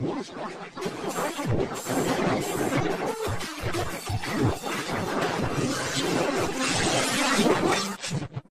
What is Thank you.